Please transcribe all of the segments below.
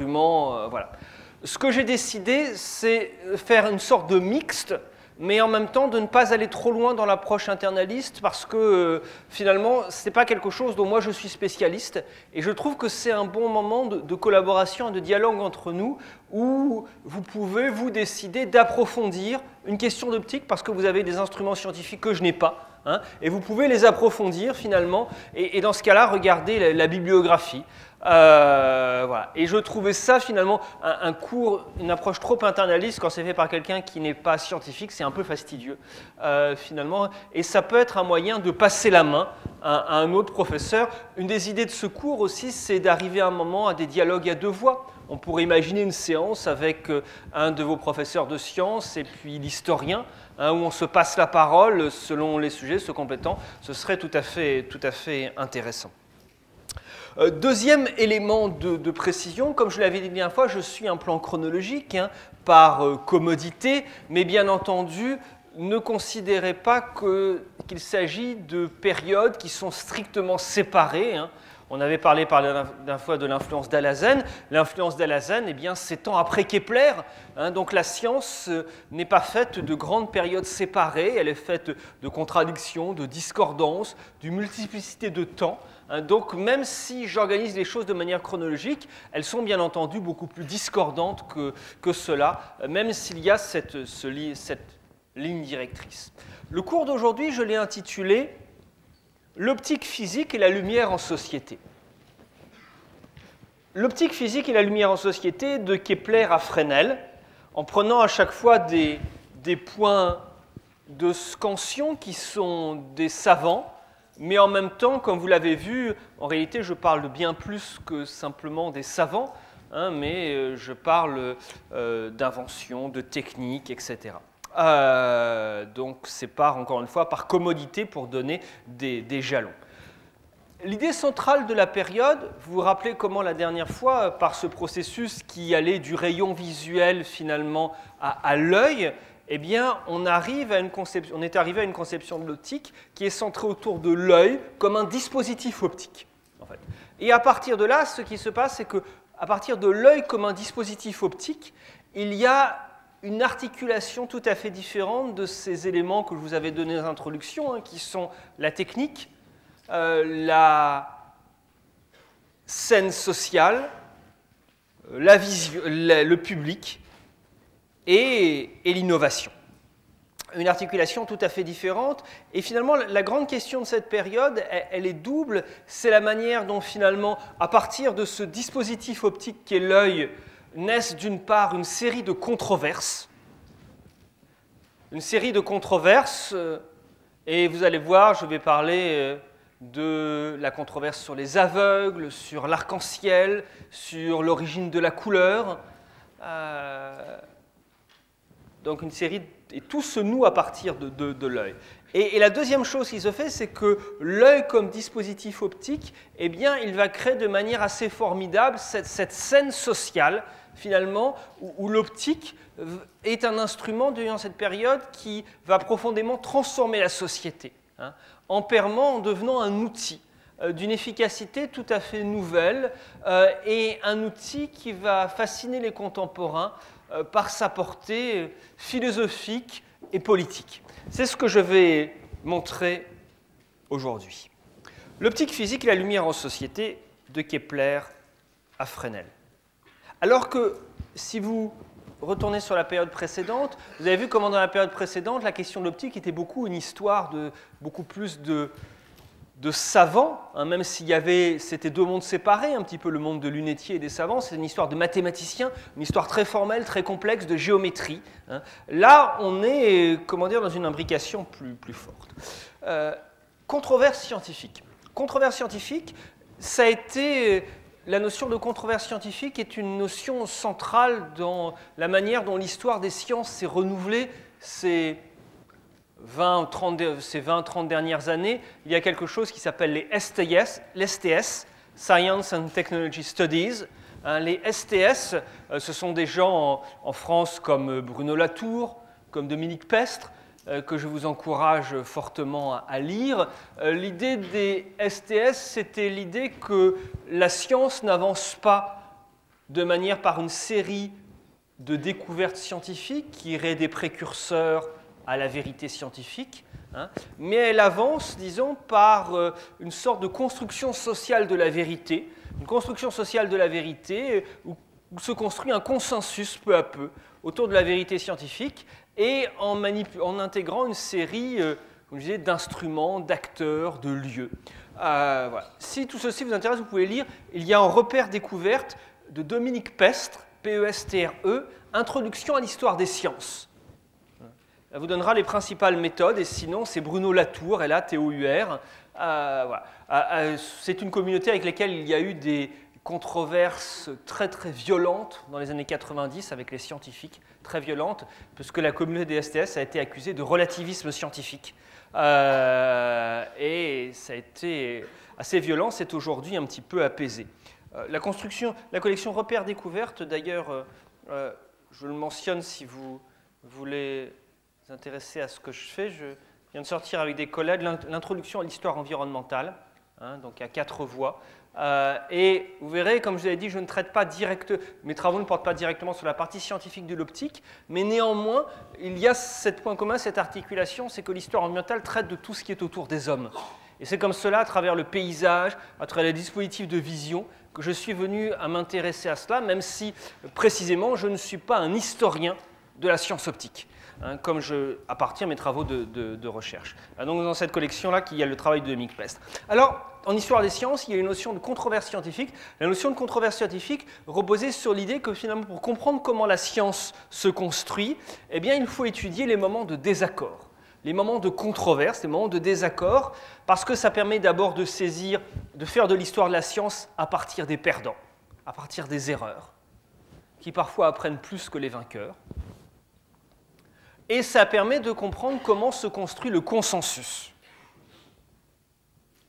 euh. Ce que j'ai décidé, c'est faire une sorte de mixte, mais en même temps de ne pas aller trop loin dans l'approche internaliste, parce que euh, finalement, ce n'est pas quelque chose dont moi je suis spécialiste, et je trouve que c'est un bon moment de, collaboration et de dialogue entre nous, où vous pouvez vous décider d'approfondir une question d'optique, parce que vous avez des instruments scientifiques que je n'ai pas. hein, et vous pouvez les approfondir finalement, et, dans ce cas-là, regarder la bibliographie. Euh. Et je trouvais ça finalement un, cours, une approche trop internaliste quand c'est fait par quelqu'un qui n'est pas scientifique, c'est un peu fastidieux euh, finalement. Et ça peut être un moyen de passer la main à, à un autre professeur. Une des idées de ce cours aussi, c'est d'arriver à un moment à des dialogues à deux voix. On pourrait imaginer une séance avec euh, un de vos professeurs de sciences et puis l'historien, hein, où on se passe la parole selon les sujets se complétant. Ce serait tout à fait, tout à fait intéressant. Euh, Deuxième élément de, précision, comme je l'avais dit la dernière fois, je suis un plan chronologique hein, par euh, commodité, mais bien entendu, ne considérez pas qu'il s'agit de périodes qui sont strictement séparées. hein. On avait parlé par la fois de l'influence d'Alazen. L'influence d'Alazen, eh bien, s'étend après Kepler. hein. donc la science euh, n'est pas faite de grandes périodes séparées. Elle est faite de contradictions, de discordances, d'une multiplicité de temps. Hein. donc même si j'organise les choses de manière chronologique, elles sont bien entendu beaucoup plus discordantes que, cela, même s'il y a cette, ce li- cette ligne directrice. Le cours d'aujourd'hui, je l'ai intitulé L'optique physique et la lumière en société. L'optique physique et la lumière en société de Kepler à Fresnel, en prenant à chaque fois des points de scansion qui sont des savants, mais en même temps, comme vous l'avez vu, en réalité, je parle de bien plus que simplement des savants, hein, mais euh, je parle euh, d'invention, de technique, etc. Euh, donc, c'est par, encore une fois, par commodité pour donner des, des jalons. L'idée centrale de la période, vous vous rappelez comment la dernière fois, par ce processus qui allait du rayon visuel finalement à l'œil, eh bien, on, arrive à une conception, on est arrivé à une conception de l'optique qui est centrée autour de l'œil comme un dispositif optique. En fait. Et à partir de là, ce qui se passe, c'est que à partir de l'œil comme un dispositif optique, il y a une articulation tout à fait différente de ces éléments que je vous avais donnés dans l'introduction, hein, qui sont la technique, euh, la scène sociale, euh, le public et, l'innovation. Une articulation tout à fait différente. Et finalement, la- grande question de cette période, elle, elle est double. C'est la manière dont finalement, à partir de ce dispositif optique qu'est l'œil, naissent d'une part une série de controverses. Une série de controverses. euh, Et vous allez voir, je vais parler euh, de la controverse sur les aveugles, sur l'arc-en-ciel, sur l'origine de la couleur. Euh, donc une série, et tout se noue à partir de, l'œil. Et, la deuxième chose qui se fait, c'est que l'œil comme dispositif optique, eh bien, il va créer de manière assez formidable cette, scène sociale, finalement, où, l'optique est un instrument durant cette période qui va profondément transformer la société, hein, en permanent, en devenant un outil euh, d'une efficacité tout à fait nouvelle euh, et un outil qui va fasciner les contemporains par sa portée euh, philosophique et politique. C'est ce que je vais montrer aujourd'hui. L'optique physique et la lumière en société de Kepler à Fresnel. Alors que si vous retournez sur la période précédente, vous avez vu comment dans la période précédente, la question de l'optique était beaucoup une histoire de beaucoup plus de, de savants, hein, même s'il y avait, c'était deux mondes séparés, un petit peu le monde de lunetiers et des savants, c'est une histoire de mathématiciens, une histoire très formelle, très complexe, de géométrie. hein. Là, on est, comment dire, dans une imbrication plus, plus forte. Euh, controverse scientifique. Controverse scientifique, ça a été la notion de controverse scientifique est une notion centrale dans la manière dont l'histoire des sciences s'est renouvelée ces 20, 30, de- ces 20-30 dernières années. Il y a quelque chose qui s'appelle les STS, l'STS, Science and Technology Studies. Hein, les STS, euh, ce sont des gens en, France comme euh, Bruno Latour, comme Dominique Pestre, euh, que je vous encourage fortement à, lire. L'idée des STS, c'était l'idée que la science n'avance pas de manière par une série de découvertes scientifiques qui iraient des précurseurs à la vérité scientifique, hein, mais elle avance, disons, par euh, une sorte de construction sociale de la vérité, une construction sociale de la vérité euh, où, se construit un consensus peu à peu autour de la vérité scientifique et en, intégrant une série euh, d'instruments, d'acteurs, de lieux. Si tout ceci vous intéresse, vous pouvez lire, il y a un repère découverte de Dominique Pestre, P-E-S-T-R-E, e, Introduction à l'histoire des sciences. Elle vous donnera les principales méthodes, et sinon, c'est Bruno Latour, elle a T-O-U-R. Euh, euh, euh, c'est une communauté avec laquelle il y a eu des controverses très très violentes dans les années 90 avec les scientifiques, très violentes, puisque la communauté des STS a été accusée de relativisme scientifique. et ça a été assez violent, c'est aujourd'hui un petit peu apaisé. la construction, la collection Repères Découvertes, d'ailleurs, je le mentionne si vous voulez vous intéresser à ce que je fais, je viens de sortir avec des collègues l'introduction à l'histoire environnementale, hein, donc à quatre voix. Euh, et vous verrez, comme je vous l'ai dit, je ne traite pas direct, mes travaux ne portent pas directement sur la partie scientifique de l'optique, mais néanmoins, il y a ce point commun, cette articulation, c'est que l'histoire environnementale traite de tout ce qui est autour des hommes. Et c'est comme cela, à travers le paysage, à travers les dispositifs de vision, que je suis venu à m'intéresser à cela, même si précisément je ne suis pas un historien de la science optique. Hein, comme je, à partir de mes travaux de, recherche. Ah, donc dans cette collection-là, il y a le travail de Mick Pest. Alors, en histoire des sciences, il y a une notion de controverse scientifique. La notion de controverse scientifique reposait sur l'idée que finalement, pour comprendre comment la science se construit, eh bien, il faut étudier les moments de désaccord, les moments de controverse, les moments de désaccord, parce que ça permet d'abord de saisir, de faire de l'histoire de la science à partir des perdants, à partir des erreurs, qui parfois apprennent plus que les vainqueurs. Et ça permet de comprendre comment se construit le consensus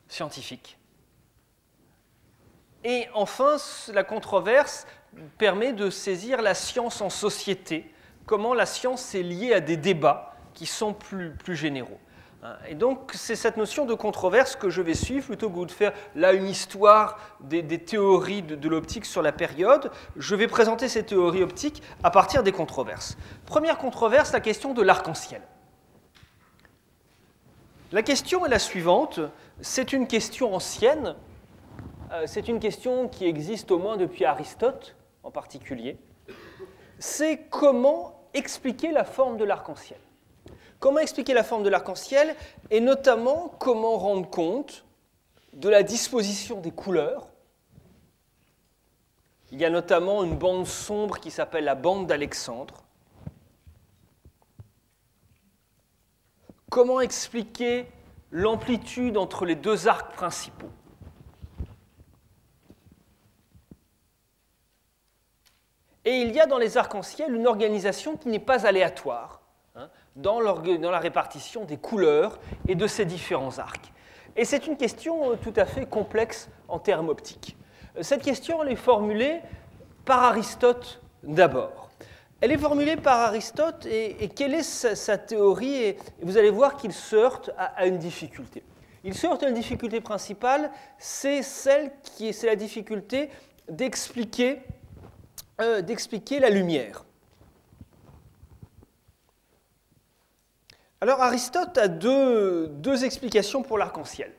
scientifique. Et enfin, la controverse permet de saisir la science en société, comment la science est liée à des débats qui sont plus, plus généraux. Et donc, c'est cette notion de controverse que je vais suivre, plutôt que de faire là une histoire des, théories de, l'optique sur la période. Je vais présenter ces théories optiques à partir des controverses. Première controverse, la question de l'arc-en-ciel. La question est la suivante. C'est une question ancienne. Euh, c'est une question qui existe au moins depuis Aristote en particulier. C'est comment expliquer la forme de l'arc-en-ciel. Comment expliquer la forme de l'arc-en-ciel et notamment comment rendre compte de la disposition des couleurs? Il y a notamment une bande sombre qui s'appelle la bande d'Alexandre. Comment expliquer l'amplitude entre les deux arcs principaux? Et il y a dans les arcs-en-ciel une organisation qui n'est pas aléatoire dans, la répartition des couleurs et de ces différents arcs. Et c'est une question euh, tout à fait complexe en termes optiques. Euh, cette question, elle est formulée par Aristote d'abord. Elle est formulée par Aristote et, quelle est sa, théorie et, vous allez voir qu'il se heurte à, une difficulté. Il se heurte à une difficulté principale, c'est celle qui est, c'est la difficulté d'expliquer, euh, la lumière. Alors Aristote a deux, explications pour l'arc-en-ciel.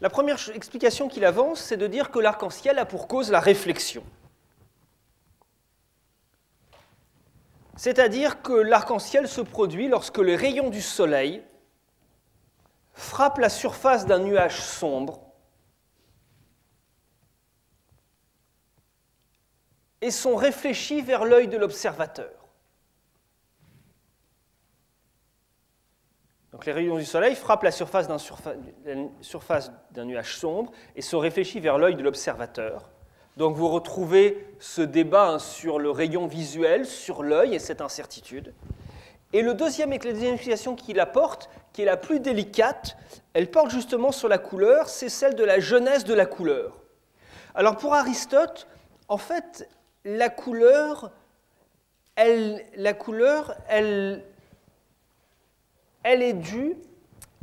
La première explication qu'il avance, c'est de dire que l'arc-en-ciel a pour cause la réflexion. C'est-à-dire que l'arc-en-ciel se produit lorsque les rayons du soleil frappent la surface d'un nuage sombre et sont réfléchis vers l'œil de l'observateur. Donc les rayons du soleil frappent la surface d'un nuage sombre et se réfléchissent vers l'œil de l'observateur. Donc vous retrouvez ce débat hein, sur le rayon visuel, sur l'œil et cette incertitude. Et le deuxième, la deuxième explication qu'il apporte, qui est la plus délicate, elle porte justement sur la couleur, c'est celle de la jeunesse de la couleur. Alors pour Aristote, en fait, la couleur, la couleur, elle, elle est due,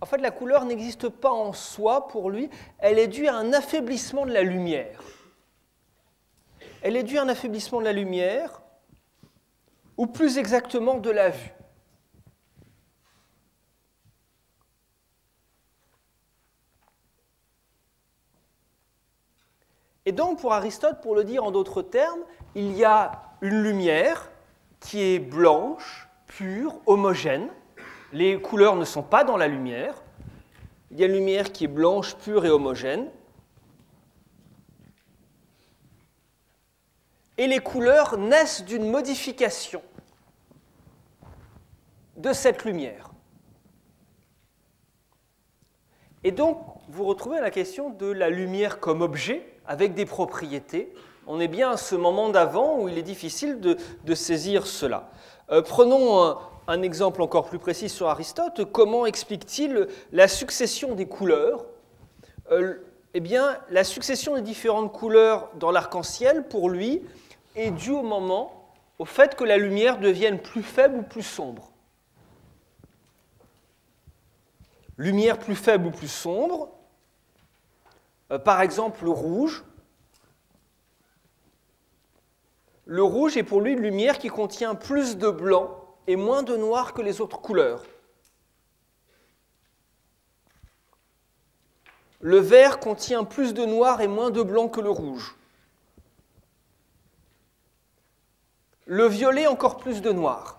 en fait la couleur n'existe pas en soi pour lui, elle est due à un affaiblissement de la lumière. elle est due à un affaiblissement de la lumière, ou plus exactement de la vue. Et donc, pour Aristote, pour le dire en d'autres termes, il y a une lumière qui est blanche, pure, homogène. Les couleurs ne sont pas dans la lumière. Il y a une lumière qui est blanche, pure et homogène. Et les couleurs naissent d'une modification de cette lumière. Et donc, vous retrouvez la question de la lumière comme objet avec des propriétés. On est bien à ce moment d'avant où il est difficile de, saisir cela. Euh, prenons exemple encore plus précis sur Aristote. Comment explique-t-il la succession des couleurs euh, Eh bien, la succession des différentes couleurs dans l'arc-en-ciel, pour lui, est due au moment, au fait que la lumière devienne plus faible ou plus sombre. Lumière plus faible ou plus sombre, euh, par exemple le rouge. Le rouge est pour lui une lumière qui contient plus de blanc et moins de noir que les autres couleurs. Le vert contient plus de noir et moins de blanc que le rouge. Le violet encore plus de noir.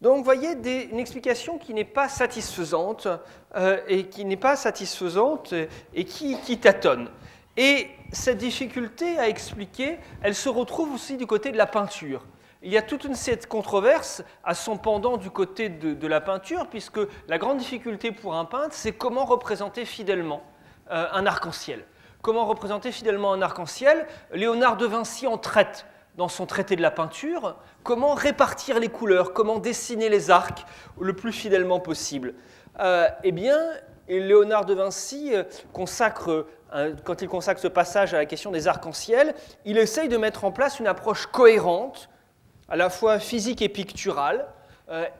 Donc, voyez, une explication qui n'est pas satisfaisante euh, et qui n'est pas satisfaisante et qui, tâtonne. Et cette difficulté à expliquer, elle se retrouve aussi du côté de la peinture. Il y a toute une cette controverse à son pendant du côté de, la peinture, puisque la grande difficulté pour un peintre, c'est comment représenter fidèlement euh, un arc-en-ciel. Comment représenter fidèlement un arc-en-ciel? Léonard de Vinci en traite dans son traité de la peinture, comment répartir les couleurs, comment dessiner les arcs le plus fidèlement possible. Euh, eh bien, Léonard de Vinci euh, consacre, quand il consacre ce passage à la question des arcs-en-ciel, il essaye de mettre en place une approche cohérente, à la fois physique et picturale,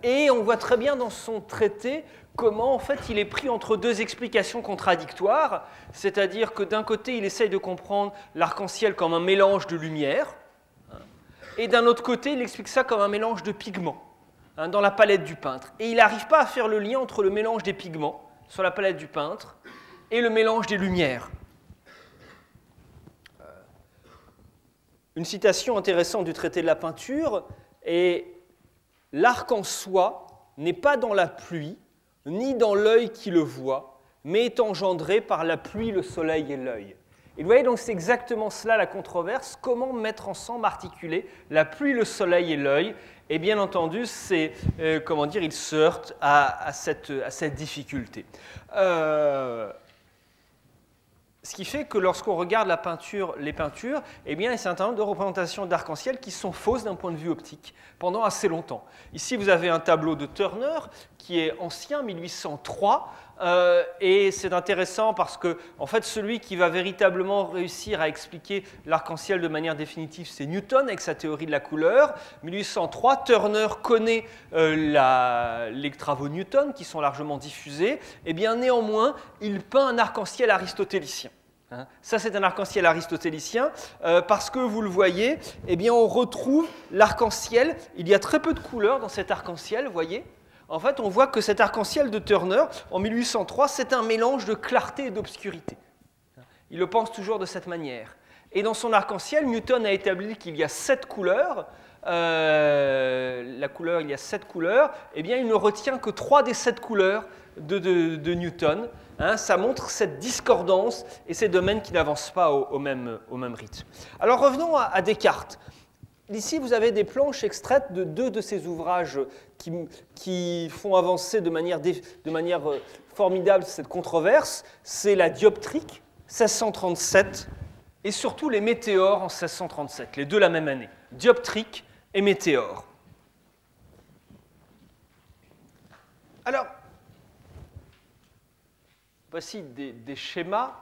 et on voit très bien dans son traité comment en fait il est pris entre deux explications contradictoires, c'est-à-dire que d'un côté il essaye de comprendre l'arc-en-ciel comme un mélange de lumière, et d'un autre côté, il explique ça comme un mélange de pigments hein, dans la palette du peintre. Et il n'arrive pas à faire le lien entre le mélange des pigments sur la palette du peintre et le mélange des lumières. Une citation intéressante du traité de la peinture est L'arc en soi n'est pas dans la pluie, ni dans l'œil qui le voit, mais est engendré par la pluie, le soleil et l'œil. Et vous voyez, donc c'est exactement cela la controverse. Comment mettre ensemble, articuler la pluie, le soleil et l'œil? Et bien entendu, c'est, euh, comment dire, il se heurte à, cette, difficulté. Euh, ce qui fait que lorsqu'on regarde la peinture, les peintures, eh bien, il y a un certain nombre de représentations d'arc-en-ciel qui sont fausses d'un point de vue optique pendant assez longtemps. Ici, vous avez un tableau de Turner qui est ancien, 1803, euh, et c'est intéressant parce que, en fait, celui qui va véritablement réussir à expliquer l'arc-en-ciel de manière définitive, c'est Newton avec sa théorie de la couleur. 1803, Turner connaît euh, les travaux Newton qui sont largement diffusés. Et eh bien, néanmoins, il peint un arc-en-ciel aristotélicien. Hein. Ça, c'est un arc-en-ciel aristotélicien, euh, parce que vous le voyez, eh bien, on retrouve l'arc-en-ciel. Il y a très peu de couleurs dans cet arc-en-ciel, vous voyez en fait, on voit que cet arc-en-ciel de Turner, en 1803, c'est un mélange de clarté et d'obscurité. Il le pense toujours de cette manière. Et dans son arc-en-ciel, Newton a établi qu'il y a sept couleurs. Euh, la couleur, il y a sept couleurs. Eh bien, il ne retient que trois des sept couleurs de, Newton. Hein. ça montre cette discordance et ces domaines qui n'avancent pas au, même, rythme. Alors revenons à Descartes. Ici, vous avez des planches extraites de deux de ces ouvrages qui, font avancer de manière, euh, formidable cette controverse. C'est la dioptrique, 1637, et surtout les météores en 1637, les deux la même année. Dioptrique et météore. Alors, voici des, schémas.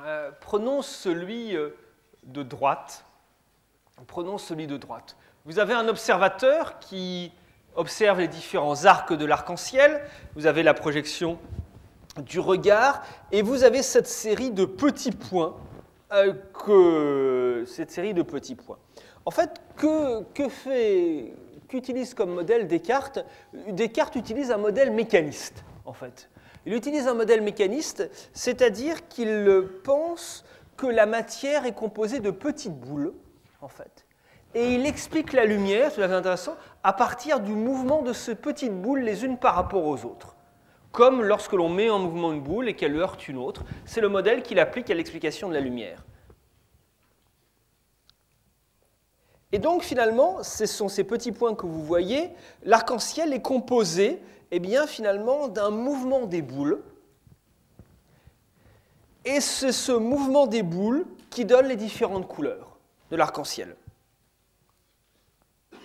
Euh, prenons celui euh, de droite Prenons celui de droite. Vous avez un observateur qui observe les différents arcs de l'arc-en-ciel. Vous avez la projection du regard, et vous avez cette série de petits points, euh. En fait, que, que fait, qu'utilise comme modèle Descartes? Descartes utilise un modèle mécaniste, en fait. Il utilise un modèle mécaniste, c'est-à-dire qu'il pense que la matière est composée de petites boules, en fait. Et il explique la lumière, c'est intéressant, à partir du mouvement de ces petites boules les unes par rapport aux autres. Comme lorsque l'on met en mouvement une boule et qu'elle heurte une autre. C'est le modèle qu'il applique à l'explication de la lumière. Et donc finalement, ce sont ces petits points que vous voyez. L'arc-en-ciel est composé eh bien, finalement d'un mouvement des boules. Et c'est ce mouvement des boules qui donne les différentes couleurs de l'arc-en-ciel. Euh,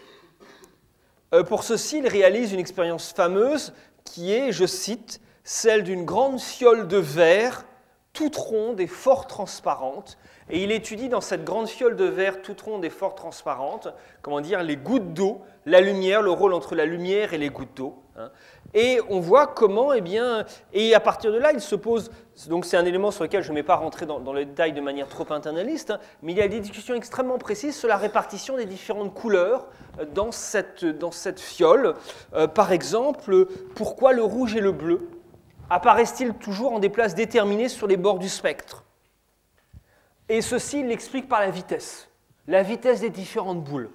pour ceci, il réalise une expérience fameuse qui est, je cite, celle d'une grande fiole de verre toute ronde et fort transparente. Et il étudie dans cette grande fiole de verre toute ronde et fort transparente, comment dire, les gouttes d'eau, la lumière, le rôle entre la lumière et les gouttes d'eau. Hein. Et on voit comment, eh bien, et à partir de là, il se pose, donc c'est un élément sur lequel je ne vais pas rentrer dans, dans, le détail de manière trop internaliste, hein, mais il y a des discussions extrêmement précises sur la répartition des différentes couleurs euh, dans cette, dans cette fiole. Euh, par exemple, pourquoi le rouge et le bleu apparaissent-ils toujours en des places déterminées sur les bords du spectre? Et ceci, l'explique par la vitesse, la vitesse des différentes boules.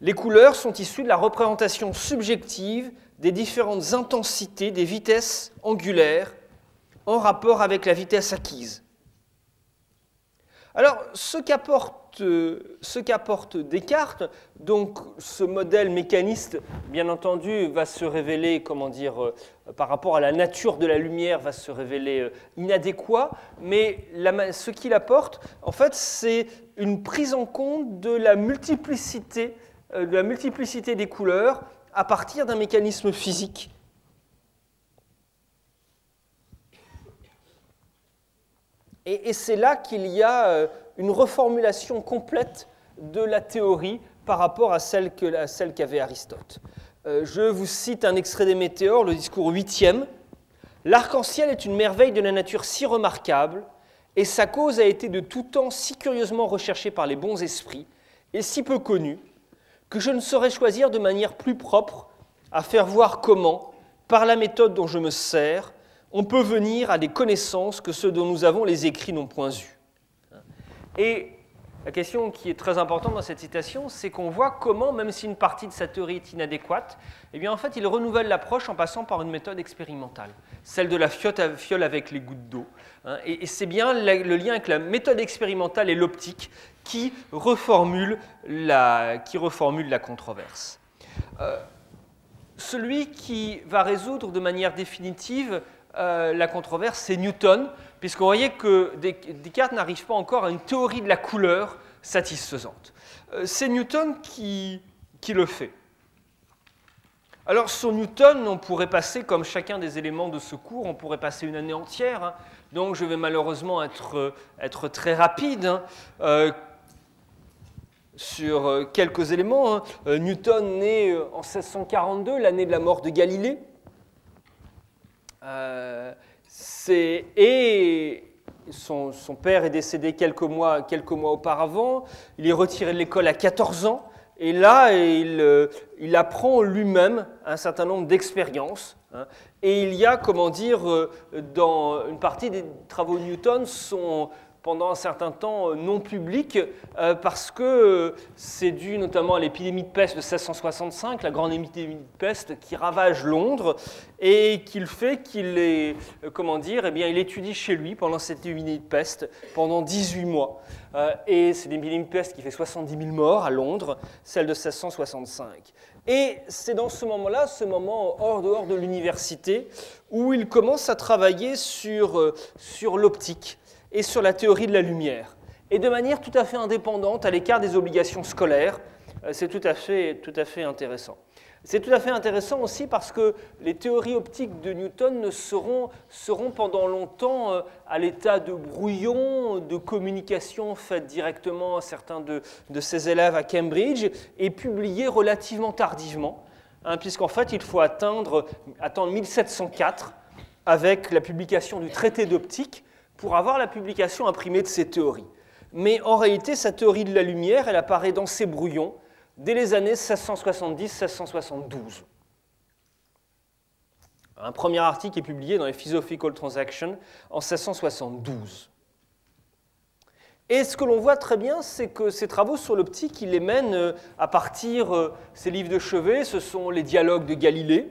Les couleurs sont issues de la représentation subjective des différentes intensités des vitesses angulaires en rapport avec la vitesse acquise. Alors, ce qu'apporte, ce Descartes, donc ce modèle mécaniste, bien entendu, va se révéler, comment dire, euh, par rapport à la nature de la lumière, va se révéler euh, inadéquat, mais ce qu'il apporte, en fait, c'est une prise en compte de la multiplicité, euh, de la multiplicité des couleurs à partir d'un mécanisme physique Et, c'est là qu'il y a euh, une reformulation complète de la théorie par rapport à celle qu'avait Aristote. Euh, je vous cite un extrait des Météores, le discours huitième. L'arc-en-ciel est une merveille de la nature si remarquable, et sa cause a été de tout temps si curieusement recherchée par les bons esprits, et si peu connue, que je ne saurais choisir de manière plus propre à faire voir comment, par la méthode dont je me sers, on peut venir à des connaissances que ceux dont nous avons les écrits n'ont point eu. Et la question qui est très importante dans cette citation, c'est qu'on voit comment, même si une partie de sa théorie est inadéquate, eh bien en fait, il renouvelle l'approche en passant par une méthode expérimentale, celle de la fiole avec les gouttes d'eau. Hein. Et, c'est bien le lien avec la méthode expérimentale et l'optique qui reformule la, qui reformule la controverse. Euh, celui qui va résoudre de manière définitive euh, la controverse, c'est Newton, puisqu'on voyait que Descartes n'arrive pas encore à une théorie de la couleur satisfaisante. Euh, c'est Newton qui, le fait. Alors sur Newton, on pourrait passer, comme chacun des éléments de ce cours, on pourrait passer une année entière, hein. donc je vais malheureusement être, très rapide. Hein. Sur quelques éléments. Hein. Newton naît en 1642, l'année de la mort de Galilée. Euh, et son, père est décédé quelques mois, quelques mois auparavant. Il est retiré de l'école à 14 ans. Et là, il, euh, apprend lui-même un certain nombre d'expériences. Hein. et il y a, comment dire, euh, dans une partie des travaux de Newton sont pendant un certain temps euh, non public, euh, parce que euh, c'est dû notamment à l'épidémie de peste de 1665, la grande épidémie de peste qui ravage Londres, et qu'il fait qu'il est, comment dire, eh bien, il étudie chez lui pendant cette épidémie de peste pendant 18 mois. et c'est l'épidémie de peste qui fait 70 000 morts à Londres, celle de 1665. Et c'est dans ce moment-là, ce moment hors dehors de l'université, où il commence à travailler sur, sur l'optique et sur la théorie de la lumière. Et de manière tout à fait indépendante, à l'écart des obligations scolaires, euh, c'est tout, à fait, tout à fait intéressant. C'est tout à fait intéressant aussi parce que les théories optiques de Newton ne seront, seront pendant longtemps euh, à l'état de brouillon, de communication faite directement à certains de, de ses élèves à Cambridge et publiées relativement tardivement. hein, puisqu'en fait, il faut attendre 1704 avec la publication du traité d'optique pour avoir la publication imprimée de ces théories. Mais en réalité, sa théorie de la lumière, elle apparaît dans ses brouillons dès les années 1670-1672. Un premier article est publié dans les Philosophical Transactions en 1672. Et ce que l'on voit très bien, c'est que ces travaux sur l'optique, il les mène euh, à partir, euh, ces livres de chevet, ce sont les dialogues de Galilée,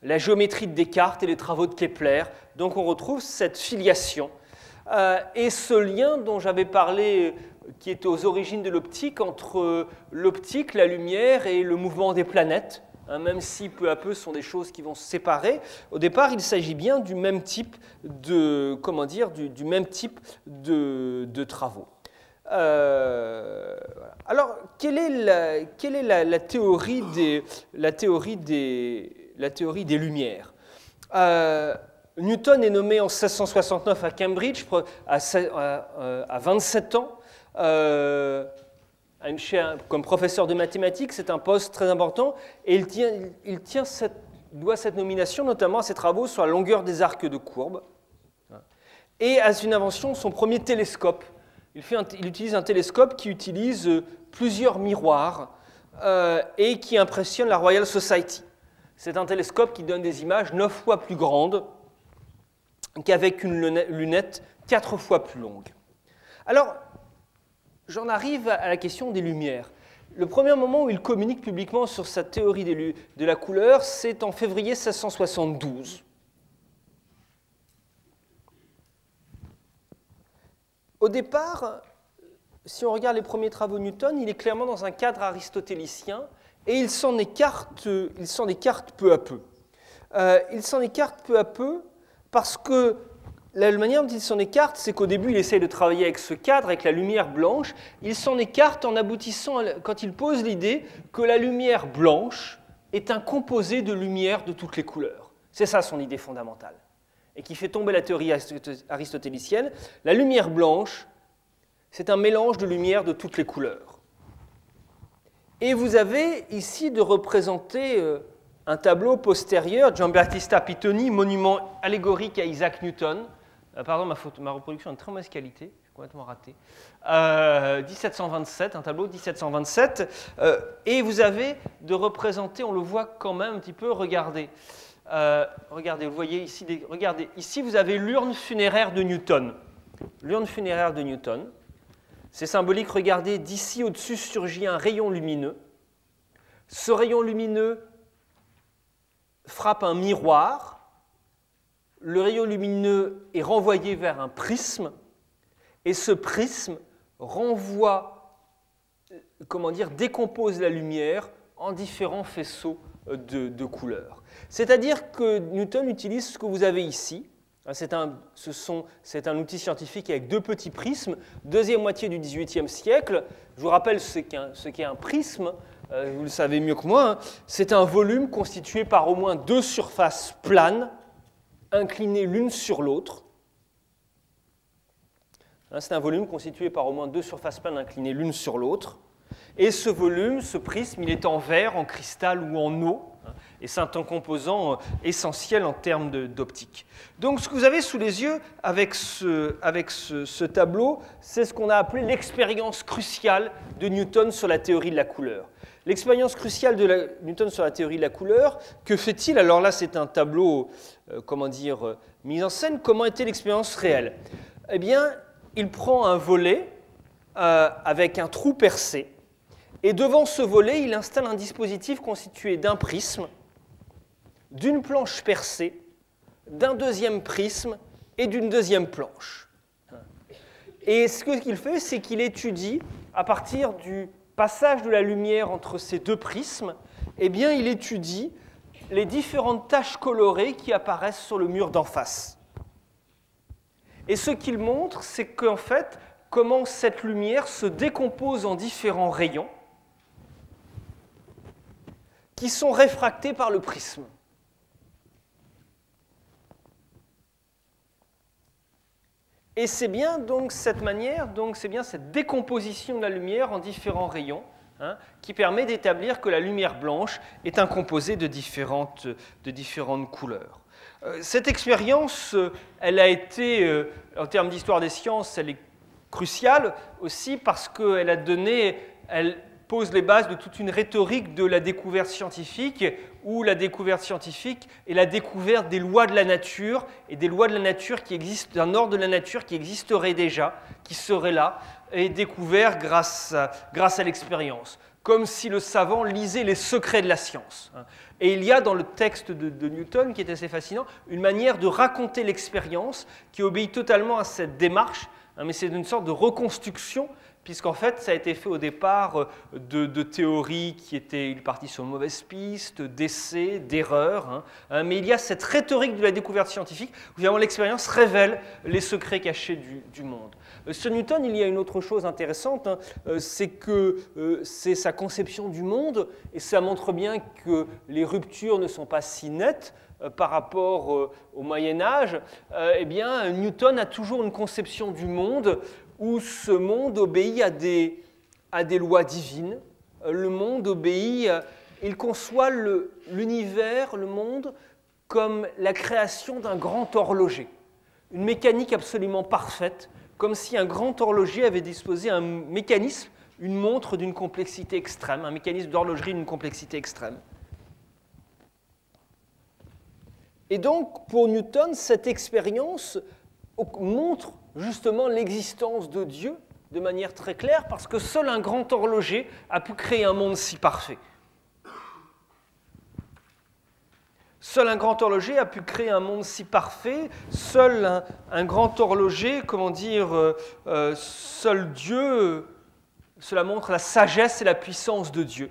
la géométrie de Descartes et les travaux de Kepler. Donc on retrouve cette filiation. Euh, et ce lien dont j'avais parlé, qui est aux origines de l'optique, entre l'optique, la lumière et le mouvement des planètes, hein, même si peu à peu ce sont des choses qui vont se séparer, au départ il s'agit bien du même type de, comment dire, du, même type de, travaux. Euh, Alors, quelle est, la, théorie, des, Lumières? Euh, Newton est nommé en 1669 à Cambridge, à, à 27 ans. Euh, comme professeur de mathématiques, c'est un poste très important, et il, tient, il tient doit cette nomination notamment à ses travaux sur la longueur des arcs de courbe, et à une invention, son premier télescope. Il, utilise un télescope qui utilise euh, plusieurs miroirs euh, et qui impressionne la Royal Society. C'est un télescope qui donne des images neuf fois plus grandes qu'avec une lunette quatre fois plus longue. Alors, j'en arrive à la question des lumières. Le premier moment où il communique publiquement sur sa théorie de la couleur, c'est en février 1672. Au départ, si on regarde les premiers travaux de Newton, il est clairement dans un cadre aristotélicien et il s'en écarte, écarte peu à peu. Euh, il s'en écarte peu à peu parce que la manière dont il s'en écarte, c'est qu'au début, il essaye de travailler avec ce cadre, avec la lumière blanche. Il s'en écarte en aboutissant, quand il pose l'idée que la lumière blanche est un composé de lumière de toutes les couleurs. C'est ça son idée fondamentale. Et qui fait tomber la théorie aristotélicienne. La lumière blanche, c'est un mélange de lumière de toutes les couleurs. Et vous avez ici de représenter euh, un tableau postérieur, Giambattista Pittoni, monument allégorique à Isaac Newton, euh, pardon, ma, reproduction est de très mauvaise qualité, complètement raté. 1727, euh, un tableau 1727. Euh, et vous avez de représenter, on le voit quand même un petit peu, regardez. regardez, vous voyez ici, regardez, ici vous avez l'urne funéraire de Newton. L'urne funéraire de Newton. C'est symbolique, regardez, d'ici au-dessus surgit un rayon lumineux. Ce rayon lumineux frappe un miroir le rayon lumineux est renvoyé vers un prisme, et ce prisme renvoie, comment dire, décompose la lumière en différents faisceaux de, couleurs. C'est-à-dire que Newton utilise ce que vous avez ici. C'est un, un, outil scientifique avec deux petits prismes, deuxième moitié du XVIIIe siècle. Je vous rappelle ce qu'est un, prisme, euh, vous le savez mieux que moi. Hein. C'est un volume constitué par au moins deux surfaces planes inclinées l'une sur l'autre. Hein, c'est un volume constitué par au moins deux surfaces planes inclinées l'une sur l'autre. Et ce volume, ce prisme, il est en verre, en cristal ou en eau. Hein, et c'est un composant euh, essentiel en termes d'optique. Donc ce que vous avez sous les yeux avec ce tableau, c'est ce qu'on a appelé l'expérience cruciale de Newton sur la théorie de la couleur. L'expérience cruciale de Newton sur la théorie de la couleur, que fait-il Alors là, c'est un tableau, euh, comment dire, euh, mis en scène. Comment était l'expérience réelle? Eh bien, il prend un volet euh, avec un trou percé, et devant ce volet, il installe un dispositif constitué d'un prisme, d'une planche percée, d'un deuxième prisme et d'une deuxième planche. Et ce qu'il fait, c'est qu'il étudie à partir du passage de la lumière entre ces deux prismes, eh bien, il étudie les différentes taches colorées qui apparaissent sur le mur d'en face. Et ce qu'il montre, c'est qu'en fait, comment cette lumière se décompose en différents rayons qui sont réfractés par le prisme. Et c'est bien donc cette manière, donc c'est bien cette décomposition de la lumière en différents rayons hein, qui permet d'établir que la lumière blanche est un composé de différentes, de différentes couleurs. Euh, cette expérience, euh, elle a été, euh, en termes d'histoire des sciences, elle est cruciale aussi parce qu'elle a donné, elle pose les bases de toute une rhétorique de la découverte scientifique, où la découverte scientifique est la découverte des lois de la nature et des lois de la nature qui existent, d'un ordre de la nature qui existerait déjà, qui serait là, et découvert grâce grâce à l'expérience comme si le savant lisait les secrets de la science. Et il y a dans le texte de, Newton, qui est assez fascinant, une manière de raconter l'expérience qui obéit totalement à cette démarche, hein, mais c'est une sorte de reconstruction puisqu'en fait, ça a été fait au départ euh, de, théories qui étaient parties sur une mauvaise piste, d'essais, d'erreurs. Hein. Hein, mais il y a cette rhétorique de la découverte scientifique où l'expérience révèle les secrets cachés du, monde. Euh, sur Newton, il y a une autre chose intéressante, hein, euh, c'est que c'est sa conception du monde, et ça montre bien que les ruptures ne sont pas si nettes par rapport au Moyen Âge, eh bien, Newton a toujours une conception du monde où ce monde obéit à des, à des lois divines. Le monde obéit, euh, il conçoit l'univers, le, monde, comme la création d'un grand horloger. Une mécanique absolument parfaite, comme si un grand horloger avait disposé un mécanisme, une montre d'une complexité extrême, un mécanisme d'horlogerie d'une complexité extrême. Et donc, pour Newton, cette expérience montre justement l'existence de Dieu de manière très claire, parce que seul un grand horloger a pu créer un monde si parfait. Seul un grand horloger a pu créer un monde si parfait, seul un, grand horloger, comment dire, euh, euh, seul Dieu, cela montre la sagesse et la puissance de Dieu.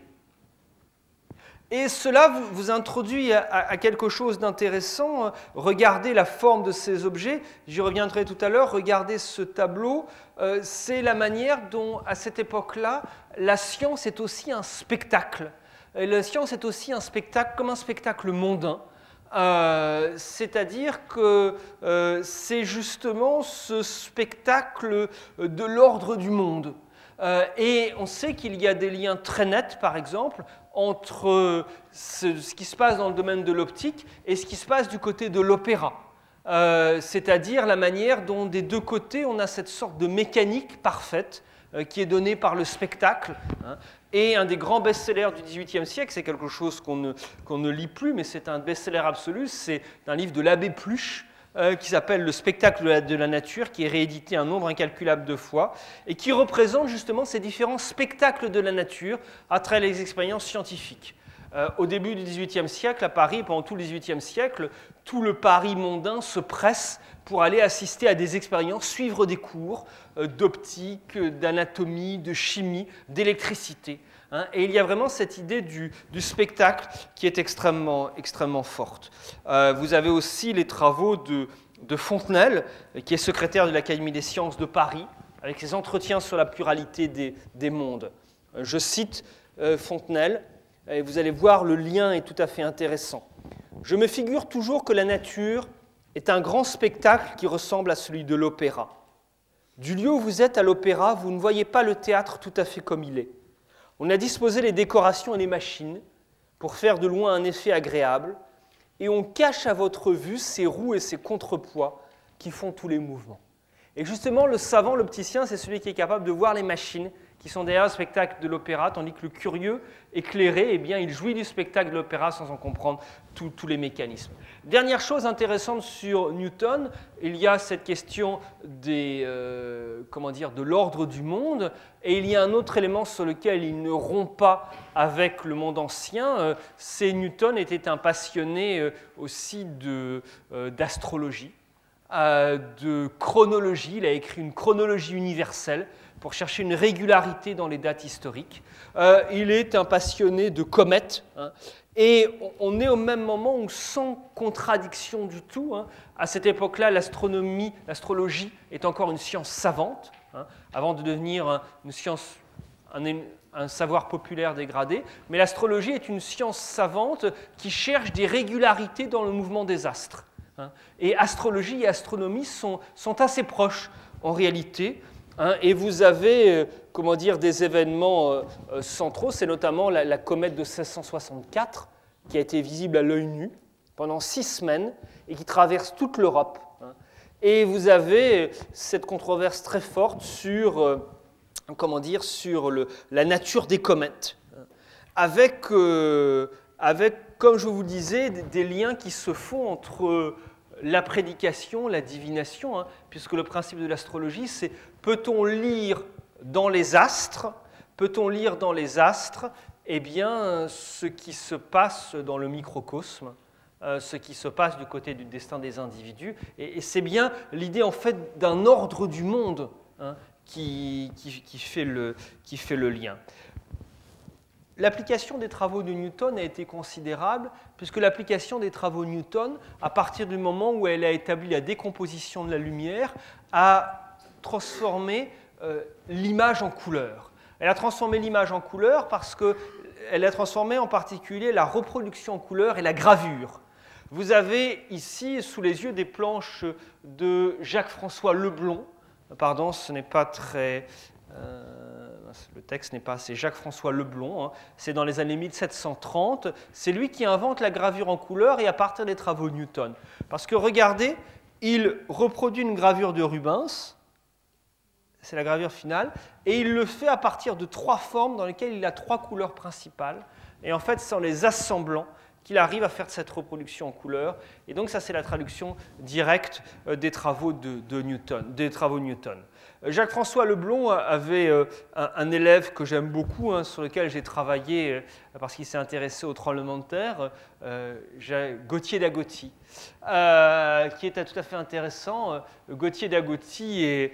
Et cela vous, introduit à, quelque chose d'intéressant. Regardez la forme de ces objets, j'y reviendrai tout à l'heure, regardez ce tableau. Euh, c'est la manière dont, à cette époque-là, la science est aussi un spectacle. la science est aussi un spectacle comme un spectacle mondain. Euh, c'est-à-dire que euh, c'est justement ce spectacle de l'ordre du monde. et on sait qu'il y a des liens très nets, par exemple, entre ce, qui se passe dans le domaine de l'optique et ce qui se passe du côté de l'opéra. Euh, c'est-à-dire la manière dont des deux côtés on a cette sorte de mécanique parfaite euh, qui est donnée par le spectacle. Hein. Et un des grands best-sellers du XVIIIe siècle, c'est quelque chose qu'on ne, ne, lit plus, mais c'est un best-seller absolu, c'est un livre de l'abbé Pluche, euh, qui s'appelle Le spectacle de la, nature, qui est réédité un nombre incalculable de fois, et qui représente justement ces différents spectacles de la nature à travers les expériences scientifiques. Euh, au début du XVIIIe siècle, à Paris, pendant tout le XVIIIe siècle, tout le Paris mondain se presse pour aller assister à des expériences, suivre des cours euh, d'optique, d'anatomie, de chimie, d'électricité. Hein, et il y a vraiment cette idée du, spectacle qui est extrêmement, extrêmement forte. Euh, vous avez aussi les travaux de, Fontenelle, qui est secrétaire de l'Académie des sciences de Paris, avec ses entretiens sur la pluralité des, mondes. Je cite euh, Fontenelle, et vous allez voir, le lien est tout à fait intéressant. Je me figure toujours que la nature est un grand spectacle qui ressemble à celui de l'opéra. Du lieu où vous êtes à l'opéra, vous ne voyez pas le théâtre tout à fait comme il est. On a disposé les décorations et les machines pour faire de loin un effet agréable, et on cache à votre vue ces roues et ces contrepoids qui font tous les mouvements. Et justement, le savant, l'opticien, c'est celui qui est capable de voir les machines qui sont derrière le spectacle de l'opéra, tandis que le curieux, éclairé, eh bien, il jouit du spectacle de l'opéra sans en comprendre tous les mécanismes. Dernière chose intéressante sur Newton, il y a cette question des, euh, comment dire, de l'ordre du monde, et il y a un autre élément sur lequel il ne rompt pas avec le monde ancien, euh, c'est Newton était un passionné euh, aussi d'astrologie, de chronologie, il a écrit une chronologie universelle, pour chercher une régularité dans les dates historiques. Euh, il est un passionné de comètes. Hein, et on est au même moment où, sans contradiction du tout, hein, à cette époque-là, l'astronomie, l'astrologie est encore une science savante, hein, avant de devenir une science, un, savoir populaire dégradé. Mais l'astrologie est une science savante qui cherche des régularités dans le mouvement des astres. Et astrologie et astronomie sont, sont assez proches en réalité. Hein, et vous avez, comment dire, des événements centraux. C'est notamment la, comète de 1664 qui a été visible à l'œil nu pendant six semaines et qui traverse toute l'Europe. Hein. Et vous avez cette controverse très forte sur, comment dire, sur la nature des comètes, avec, avec comme je vous le disais, des liens qui se font entre la prédication, la divination, hein, puisque le principe de l'astrologie, c'est peut-on lire dans les astres, peut-on lire dans les astres, eh bien, ce qui se passe dans le microcosme, euh, ce qui se passe du côté du destin des individus, et, c'est bien l'idée en fait d'un ordre du monde hein, qui, fait le, qui fait le lien. L'application des travaux de Newton a été considérable, puisque l'application des travaux de Newton, à partir du moment où elle a établi la décomposition de la lumière, a transformé euh, l'image en couleur. Elle a transformé l'image en couleur parce qu'elle a transformé en particulier la reproduction en couleur et la gravure. Vous avez ici sous les yeux des planches de Jacques-François Leblon. Pardon, ce n'est pas très... Euh, le texte n'est pas, c'est Jacques-François Leblon, hein. c'est dans les années 1730, c'est lui qui invente la gravure en couleur et à partir des travaux Newton. Parce que regardez, il reproduit une gravure de Rubens, c'est la gravure finale, et il le fait à partir de trois formes dans lesquelles il a trois couleurs principales, et en fait c'est en les assemblant qu'il arrive à faire cette reproduction en couleur, et donc ça c'est la traduction directe euh, des travaux de, Newton, des travaux Newton. Jacques-François Leblon avait euh, un, élève que j'aime beaucoup, hein, sur lequel j'ai travaillé euh, parce qu'il s'est intéressé au tremblement de terre, euh, Gauthier d'Agotti, qui était tout à fait intéressant. Gauthier d'Agotti,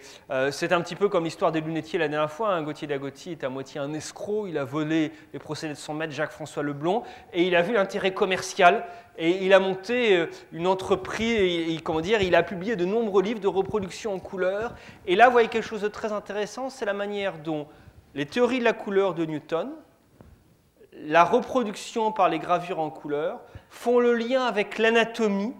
c'est un petit peu comme l'histoire des lunetiers la dernière fois. Hein. Gauthier d'Agotti est à moitié un escroc, il a volé les procédés de son maître Jacques-François Leblon, et il a vu l'intérêt commercial et il a monté euh, une entreprise, et, comment dire, il a publié de nombreux livres de reproduction en couleur. Et là, vous voyez quelque chose de très intéressant, c'est la manière dont les théories de la couleur de Newton, la reproduction par les gravures en couleur, font le lien avec l'anatomie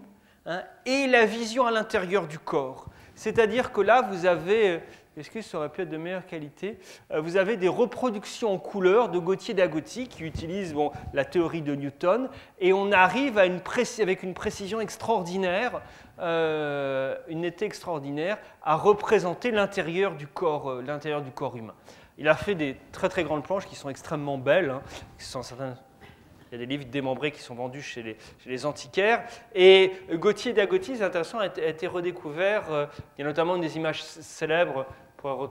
hein, et la vision à l'intérieur du corps. C'est-à-dire que là, vous avez euh, est-ce que ça aurait pu être de meilleure qualité euh, Vous avez des reproductions en couleur de Gauthier d'Agotti qui utilisent bon, la théorie de Newton et on arrive avec une précision extraordinaire, euh, une netteté extraordinaire, à représenter l'intérieur du, corps, euh, du corps humain. Il a fait des très très grandes planches qui sont extrêmement belles, hein, il y a des livres démembrés qui sont vendus chez les, antiquaires. Et Gauthier d'Agotti, c'est intéressant, a été, redécouvert. Il y a notamment des images célèbres pour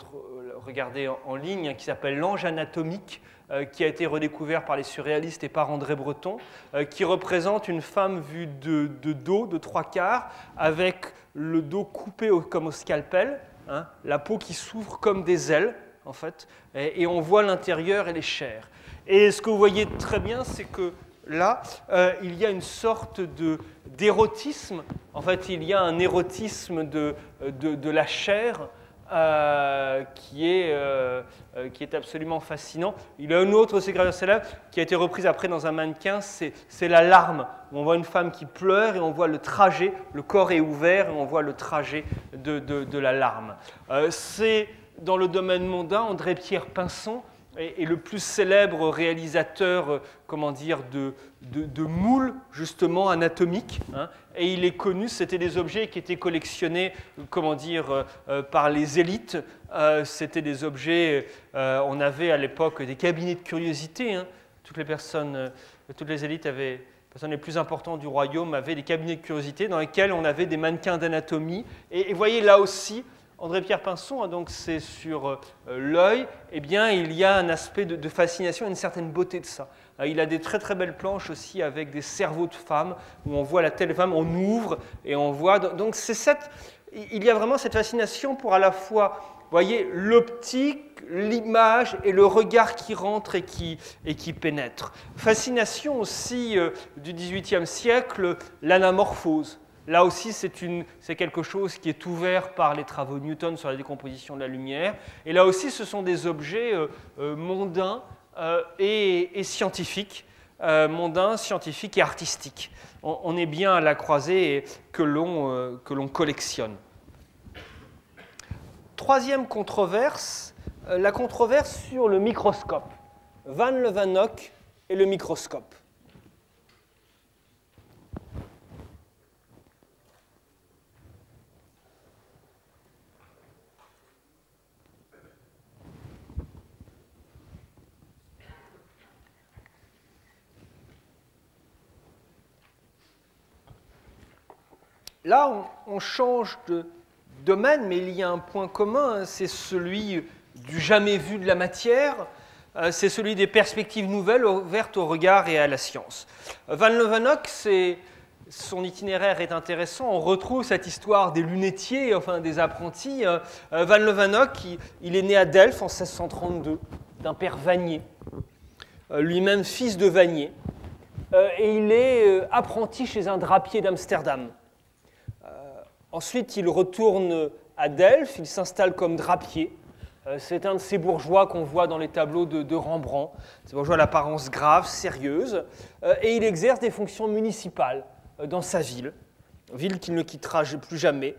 regarder en, ligne qui s'appelle L'ange anatomique, euh, qui a été redécouvert par les surréalistes et par André Breton, euh, qui représente une femme vue de, dos, de trois quarts, avec le dos coupé comme au scalpel, hein, la peau qui s'ouvre comme des ailes, en fait, et on voit l'intérieur et les chairs. Et ce que vous voyez très bien, c'est que là, euh, il y a une sorte d'érotisme. En fait, il y a un érotisme de, de, la chair euh, qui, est, euh, qui est absolument fascinant. Il y a une autre de ces gravures célèbres qui a été reprise après dans un mannequin, c'est la larme. On voit une femme qui pleure et on voit le trajet, le corps est ouvert et on voit le trajet de, de la larme. c'est dans le domaine mondain, André-Pierre Pinson est, le plus célèbre réalisateur, euh, comment dire, de, de, moules justement anatomiques. Hein. et il est connu, c'était des objets qui étaient collectionnés, comment dire, euh, euh, par les élites. c'était des objets, on avait à l'époque des cabinets de curiosité. Hein. toutes les personnes, toutes les élites avaient personnes les plus importantes du royaume avaient des cabinets de curiosité dans lesquels on avait des mannequins d'anatomie. Et, et voyez là aussi, André-Pierre Pinson, hein, donc c'est sur euh, l'œil, eh bien, il y a un aspect de, fascination une certaine beauté de ça. Euh, il a des très très belles planches aussi avec des cerveaux de femmes où on voit la telle femme, on ouvre et on voit. Donc c'est cette, il y a vraiment cette fascination pour à la fois, voyez, l'optique, l'image et le regard qui rentre et qui, et qui pénètre. Fascination aussi euh, du XVIIIe siècle, l'anamorphose. Là aussi, c'est quelque chose qui est ouvert par les travaux de Newton sur la décomposition de la lumière. Et là aussi, ce sont des objets euh, euh, mondains euh, et, scientifiques, mondains, scientifiques et artistiques. On, est bien à la croisée que l'on collectionne. troisième controverse, la controverse sur le microscope. Van Leeuwenhoek et le microscope. Là, on, change de domaine, mais il y a un point commun, hein, c'est celui du jamais vu de la matière, euh, c'est celui des perspectives nouvelles ouvertes au regard et à la science. Van Leeuwenhoek, son itinéraire est intéressant. On retrouve cette histoire des lunetiers, enfin des apprentis. Euh, euh, Van Leeuwenhoek, il, est né à Delft en 1632, d'un père Vanier, lui-même fils de Vanier. et il est apprenti chez un drapier d'Amsterdam. Ensuite, il retourne à Delft, il s'installe comme drapier. Euh, c'est un de ces bourgeois qu'on voit dans les tableaux de, Rembrandt, ces bourgeois d'apparence grave, sérieuse, euh, et il exerce des fonctions municipales euh, dans sa ville, ville qu'il ne quittera plus jamais.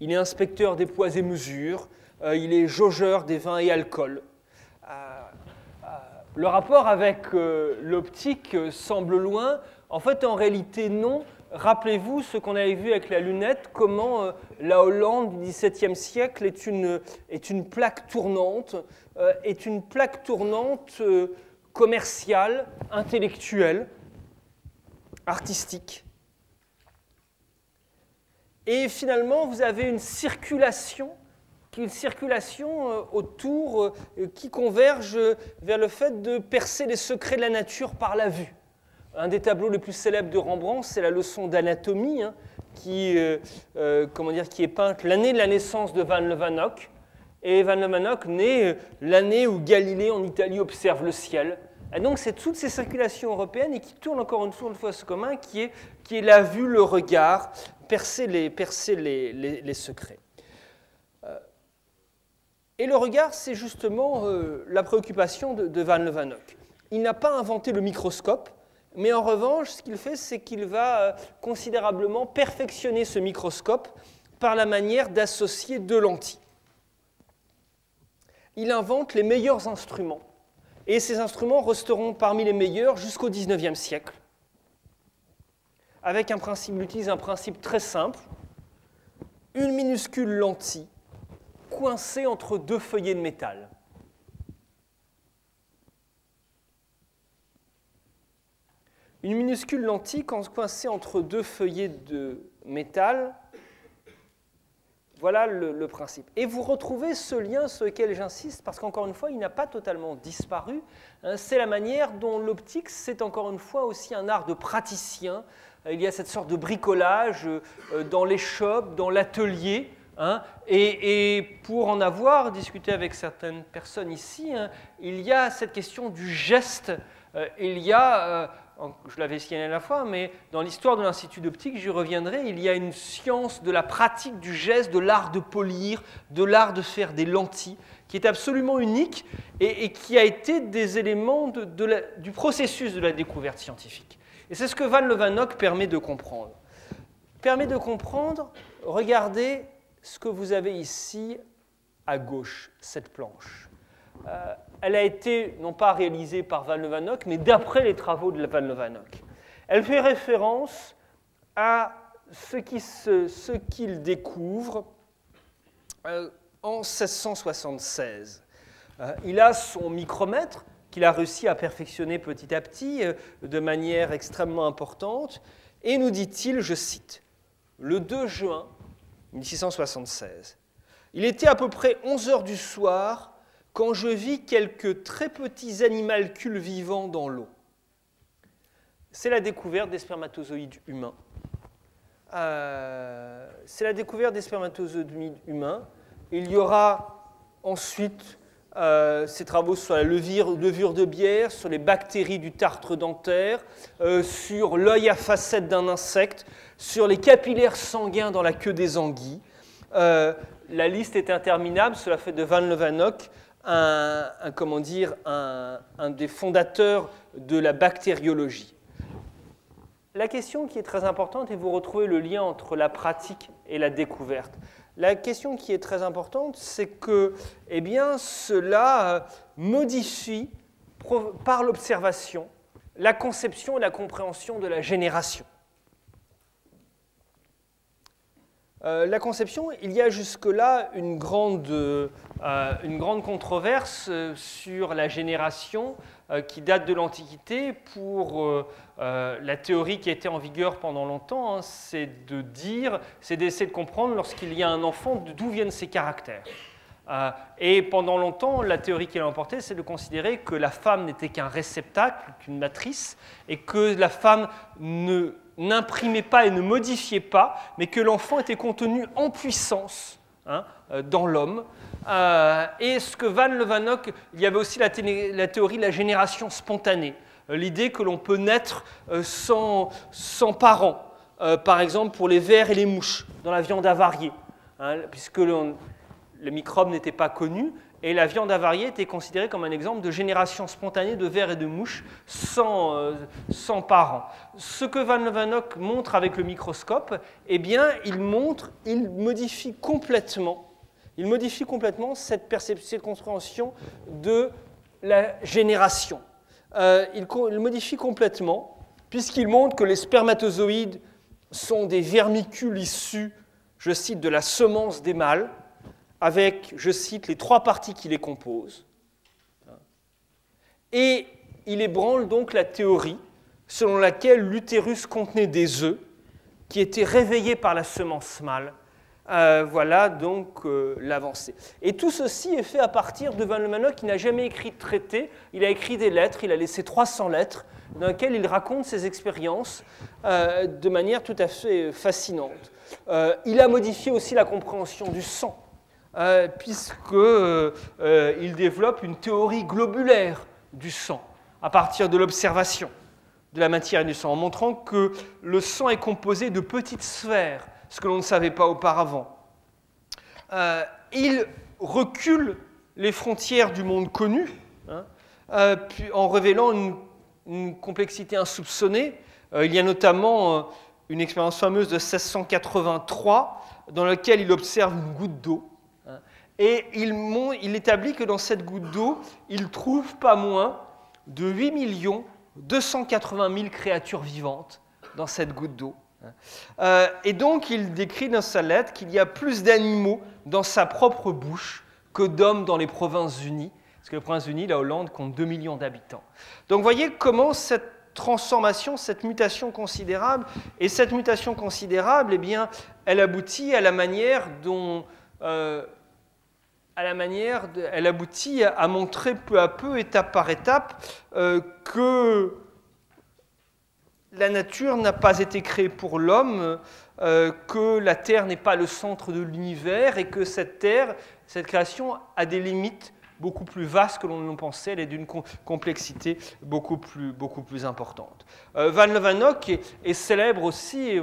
Il est inspecteur des poids et mesures, il est jaugeur des vins et alcools. Le rapport avec l'optique semble loin, en fait en réalité non, Rappelez-vous ce qu'on avait vu avec la lunette, comment euh, la Hollande du XVIIe siècle est une, plaque tournante, euh, est une plaque tournante euh, commerciale, intellectuelle, artistique. Et finalement, vous avez une circulation, une circulation autour qui converge vers le fait de percer les secrets de la nature par la vue. Un des tableaux les plus célèbres de Rembrandt, c'est la leçon d'anatomie, hein, qui, euh, euh, qui est peinte l'année de la naissance de Van Leeuwenhoek. Et Van Leeuwenhoek naît euh, l'année où Galilée en Italie observe le ciel. Et donc c'est toutes ces circulations européennes et qui tournent encore une fois ce commun, qui est, qui est la vue, le regard, percer les, secrets. Et le regard, c'est justement la préoccupation de, de Van Leeuwenhoek. Il n'a pas inventé le microscope, mais en revanche, ce qu'il fait, c'est qu'il va euh, considérablement perfectionner ce microscope par la manière d'associer deux lentilles. Il invente les meilleurs instruments, et ces instruments resteront parmi les meilleurs jusqu'au XIXe siècle, avec un principe, il utilise un principe très simple, une minuscule lentille coincée entre deux feuillets de métal. Une minuscule lentille coincée entre deux feuillets de métal, voilà le, principe. Et vous retrouvez ce lien sur lequel j'insiste, parce qu'encore une fois, il n'a pas totalement disparu. Hein. c'est la manière dont l'optique, c'est encore une fois aussi un art de praticien. Il y a cette sorte de bricolage euh, dans les shops, dans l'atelier. Hein. et, pour en avoir discuté avec certaines personnes ici, hein, il y a cette question du geste. Euh, il y a euh, je l'avais signé à la fois, mais dans l'histoire de l'Institut d'optique, j'y reviendrai, il y a une science de la pratique du geste, de l'art de polir, de l'art de faire des lentilles, qui est absolument unique et, qui a été des éléments du processus de la découverte scientifique. Et c'est ce que Van Leeuwenhoek permet de comprendre. Permet de comprendre, regardez ce que vous avez ici à gauche, cette planche. Euh, elle a été non pas réalisée par Van Leeuwenhoek, mais d'après les travaux de Van Leeuwenhoek. Elle fait référence à ce qu'il découvre euh, en 1676. Euh, il a son micromètre qu'il a réussi à perfectionner petit à petit de manière extrêmement importante, et nous dit-il, je cite, le 2 juin 1676, il était à peu près 11 heures du soir quand je vis quelques très petits animalcules vivants dans l'eau. C'est la découverte des spermatozoïdes humains. Euh, c'est la découverte des spermatozoïdes humains. Il y aura ensuite euh, ces travaux sur la levure, de bière, sur les bactéries du tartre dentaire, euh, sur l'œil à facettes d'un insecte, sur les capillaires sanguins dans la queue des anguilles. la liste est interminable, cela fait de Van Leeuwenhoek un, comment dire, un, des fondateurs de la bactériologie. La question qui est très importante, et vous retrouvez le lien entre la pratique et la découverte, La question qui est très importante, c'est que eh bien, cela modifie par l'observation la conception et la compréhension de la génération. Euh, la conception, il y a jusque-là une, euh, une grande controverse euh, sur la génération qui date de l'Antiquité pour la théorie qui a été en vigueur pendant longtemps, hein, c'est de dire, c'est d'essayer de comprendre lorsqu'il y a un enfant d'où viennent ses caractères. et pendant longtemps, la théorie qui l'a emporté, c'est de considérer que la femme n'était qu'un réceptacle, qu'une matrice, et que la femme ne n'imprimait pas et ne modifiait pas, mais que l'enfant était contenu en puissance hein, euh, dans l'homme. Euh, et ce que Van Levanock, il y avait aussi la, théorie de la génération spontanée, euh, l'idée que l'on peut naître sans, parents, par exemple pour les vers et les mouches dans la viande avariée, hein, puisque le microbe n'était pas connu, et la viande avariée était considérée comme un exemple de génération spontanée de vers et de mouches sans, euh, sans parents. Ce que Van Levanock montre avec le microscope, eh bien, il montre, il modifie complètement, il modifie complètement cette perception, cette compréhension de la génération. Euh, il, il modifie complètement, puisqu'il montre que les spermatozoïdes sont des vermicules issus, je cite, de la semence des mâles, avec, je cite, les trois parties qui les composent. Et il ébranle donc la théorie selon laquelle l'utérus contenait des œufs qui étaient réveillés par la semence mâle. Euh, voilà donc euh, l'avancée. Et tout ceci est fait à partir de Van qui n'a jamais écrit de traité. Il a écrit des lettres, il a laissé 300 lettres dans lesquelles il raconte ses expériences euh, de manière tout à fait fascinante. il a modifié aussi la compréhension du sang. Euh, puisqu'il euh, euh, développe une théorie globulaire du sang à partir de l'observation de la matière et du sang, en montrant que le sang est composé de petites sphères, ce que l'on ne savait pas auparavant. il recule les frontières du monde connu, hein, en révélant une, complexité insoupçonnée. il y a notamment une expérience fameuse de 1683 dans laquelle il observe une goutte d'eau et il, établit que dans cette goutte d'eau, il trouve pas moins de 8 280 000 créatures vivantes dans cette goutte d'eau. Euh, et donc, il décrit dans sa lettre qu'il y a plus d'animaux dans sa propre bouche que d'hommes dans les Provinces-Unies, parce que les Provinces-Unies, la Hollande, compte 2 millions d'habitants. Donc, voyez comment cette transformation, cette mutation considérable, et cette mutation considérable, eh bien, elle aboutit à la manière dont euh, à la manière, elle aboutit à montrer peu à peu, étape par étape, euh, que la nature n'a pas été créée pour l'homme, euh, que la Terre n'est pas le centre de l'univers et que cette Terre, cette création a des limites beaucoup plus vaste que l'on ne pensait, elle est d'une complexité beaucoup plus, importante. Euh, Van Levanock est, célèbre aussi, et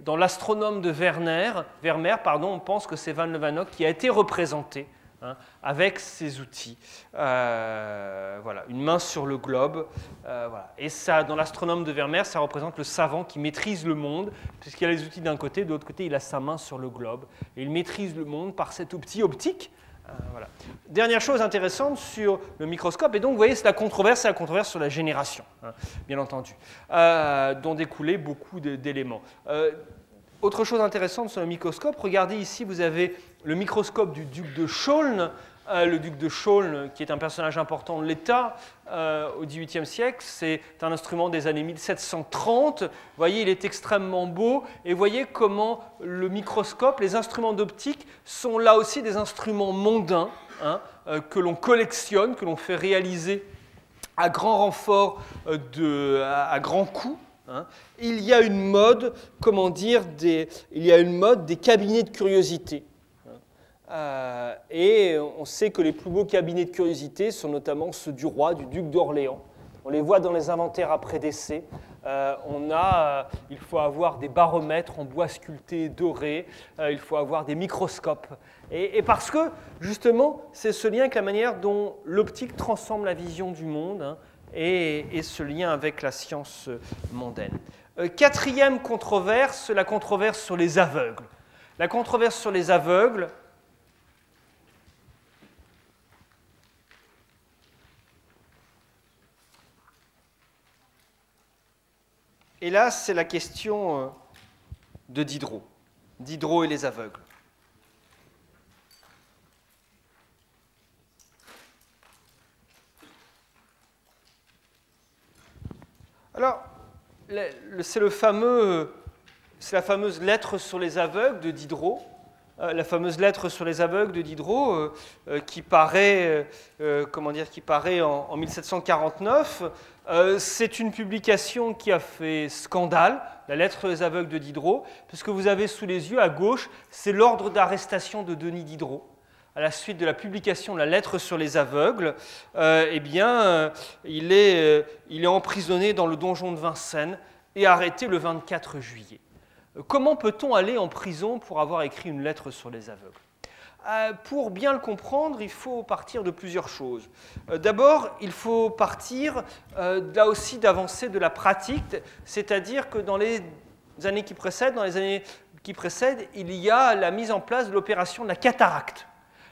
dans l'astronome de Werner, Vermeer, pardon, on pense que c'est Van Levanock qui a été représenté hein, avec ses outils. Euh, voilà, une main sur le globe. Euh. Et ça, dans l'astronome de Vermeer, ça représente le savant qui maîtrise le monde, puisqu'il a les outils d'un côté, de l'autre côté, il a sa main sur le globe. Et il maîtrise le monde par cet outil optique euh, Dernière chose intéressante sur le microscope, et donc vous voyez, c'est la controverse, c'est la controverse sur la génération, hein, bien entendu, euh, dont découlaient beaucoup d'éléments. Euh, autre chose intéressante sur le microscope, regardez ici, vous avez le microscope du duc de Chaulnes, le duc de Chaulnes, qui est un personnage important de l'État euh, au XVIIIe siècle, c'est un instrument des années 1730. Vous voyez, il est extrêmement beau. Et vous voyez comment le microscope, les instruments d'optique sont là aussi des instruments mondains hein, euh, que l'on collectionne, que l'on fait réaliser à grand renfort, à, grand coût. Hein. Il y a une mode, comment dire, il y a une mode des cabinets de curiosité. Euh, et on sait que les plus beaux cabinets de curiosité sont notamment ceux du roi, du duc d'Orléans. On les voit dans les inventaires après décès. Euh, on a, euh, il faut avoir des baromètres en bois sculpté doré, il faut avoir des microscopes. Et, parce que, justement, c'est ce lien avec la manière dont l'optique transforme la vision du monde hein, et, et, ce lien avec la science mondaine. quatrième controverse, la controverse sur les aveugles. La controverse sur les aveugles, Et là, c'est la question euh, de Diderot, Diderot et les aveugles. Alors, c'est le fameux, la fameuse lettre sur les aveugles de Diderot, euh, la fameuse lettre sur les aveugles de Diderot, euh, qui paraît, comment dire, qui paraît en, 1749. C'est une publication qui a fait scandale, la lettre les aveugles de Diderot, puisque vous avez sous les yeux à gauche, c'est l'ordre d'arrestation de Denis Diderot à la suite de la publication de la lettre sur les aveugles, eh bien, il, est, il est emprisonné dans le donjon de Vincennes et arrêté le 24 juillet. Comment peut-on aller en prison pour avoir écrit une lettre sur les aveugles? euh, Pour bien le comprendre, il faut partir de plusieurs choses. Euh, d'abord, il faut partir euh, là aussi d'avancer de la pratique, c'est-à-dire que dans les années qui précèdent, dans les années qui précèdent, il y a la mise en place de l'opération de la cataracte.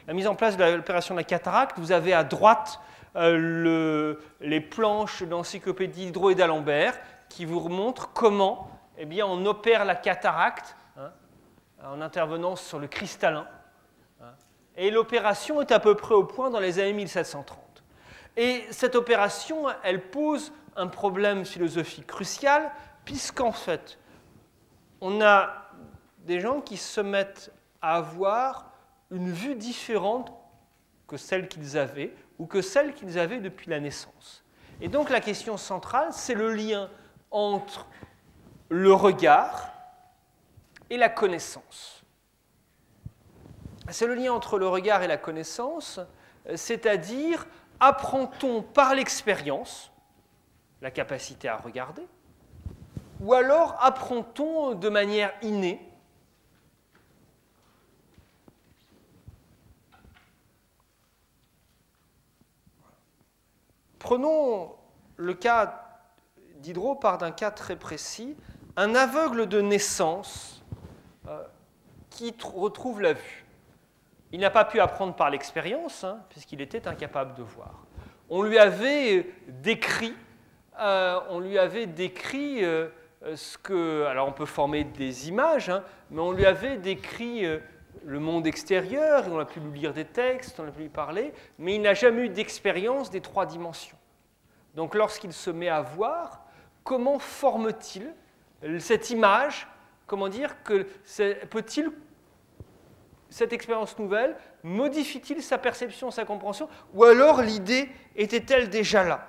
La mise en place de l'opération de la cataracte, vous avez à droite les planches d'encyclopédie d'Hydro et d'Alembert qui vous montrent comment eh bien, on opère la cataracte hein, en intervenant sur le cristallin. Et l'opération est à peu près au point dans les années 1730. Et cette opération, elle pose un problème philosophique crucial, puisqu'en fait, on a des gens qui se mettent à avoir une vue différente que celle qu'ils avaient, ou que celle qu'ils avaient depuis la naissance. Et donc la question centrale, c'est le lien entre le regard et la connaissance. C'est le lien entre le regard et la connaissance, c'est-à-dire apprend-on par l'expérience la capacité à regarder, ou alors apprend-on de manière innée Prenons le cas Diderot part d'un cas très précis, un aveugle de naissance euh, qui retrouve la vue. Il n'a pas pu apprendre par l'expérience, hein, puisqu'il était incapable de voir. On lui avait décrit, euh, euh, ce que, alors on peut former des images, hein, mais on lui avait décrit le monde extérieur, on a pu lui lire des textes, on a pu lui parler, mais il n'a jamais eu d'expérience des trois dimensions. Donc lorsqu'il se met à voir, comment forme-t-il cette image, comment dire, que peut-il, cette expérience nouvelle, modifie-t-il sa perception, sa compréhension, ou alors l'idée était-elle déjà là?